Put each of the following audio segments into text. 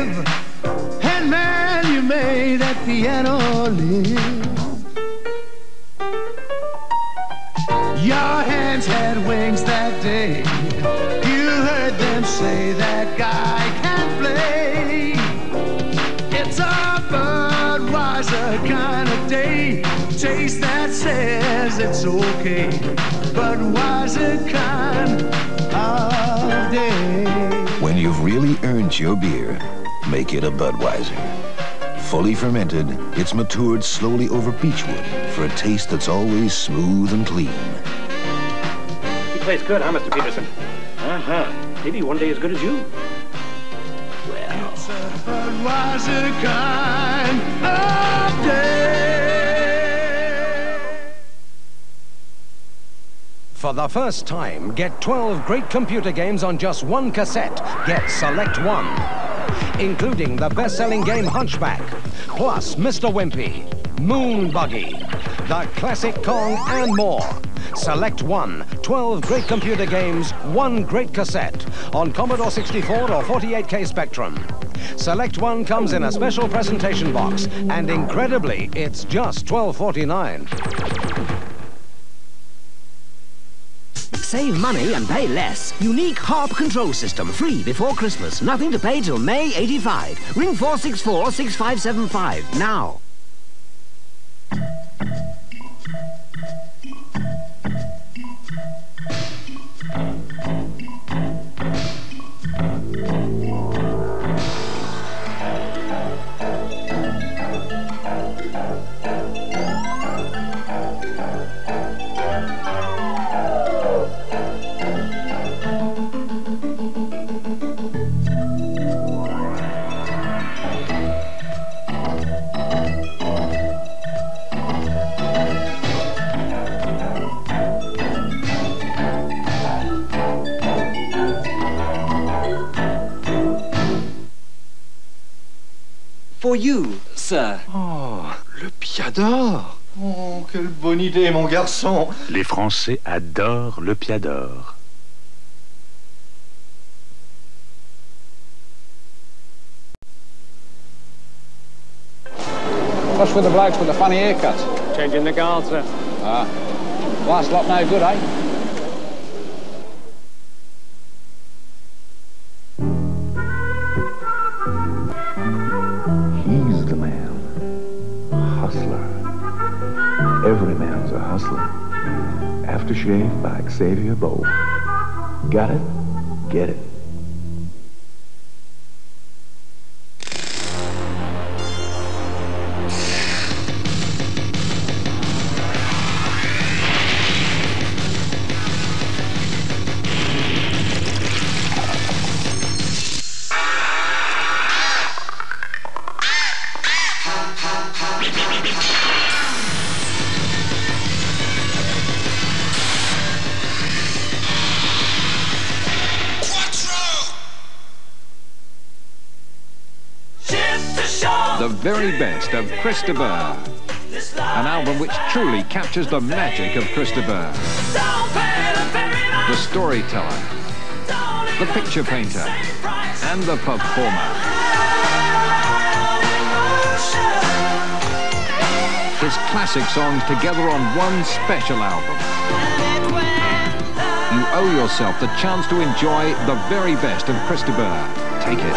And man, you made that piano live. Your hands had wings that day. You heard them say that guy can play. It's a Budweiser kind of day. Taste that says it's okay. Budweiser kind of day. When you've really earned your beer, make it a Budweiser. Fully fermented, it's matured slowly over beechwood for a taste that's always smooth and clean. He plays good, huh, Mr. Peterson? Uh-huh. Maybe one day as good as you. Well, It's a Budweiser kind of day. For the first time, get 12 great computer games on just one cassette. Get Select One, including the best-selling game Hunchback, plus Mr. Wimpy, Moon Buggy, the classic Kong, and more. Select One, 12 great computer games, one great cassette on Commodore 64 or 48K Spectrum. Select One comes in a special presentation box, and incredibly, it's just $12.49. Save money and pay less. Unique harp control system. Free before Christmas. Nothing to pay till May 85. Ring 464-6575 now. You, sir. Le Piador Oh, quelle bonne idée, mon garçon Les Français adorent le Piador. What's with the blokes with the funny haircuts? changing the guard, sir. Ah. Last lot no good, eh? Hustler. Every man's a hustler. Aftershave by Xavier Beau. Got it? Get it. The very best of Chris de Burgh. An album which truly captures the magic of Chris de Burgh. The storyteller, the picture painter, and the performer. His classic songs together on one special album. You owe yourself the chance to enjoy the very best of Chris de Burgh. Take it.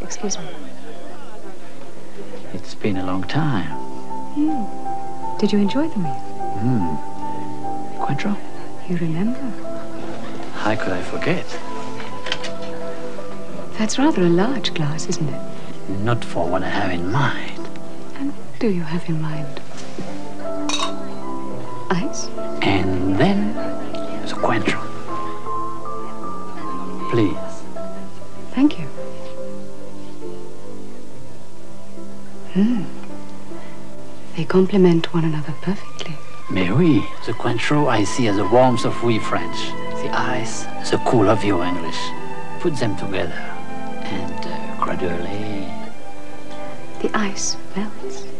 Excuse me. It's been a long time. Hmm. Did you enjoy the meal? Hmm. Cointreau? You remember? How could I forget? That's rather a large glass, isn't it? Not for what I have in mind. And what do you have in mind? Ice? And then the Cointreau. Please. Thank you. Hmm. They complement one another perfectly. Mais oui, the Cointreau I see as the warmth of we French, the ice, the cool of your English. Put them together, and uh, gradually The ice melts.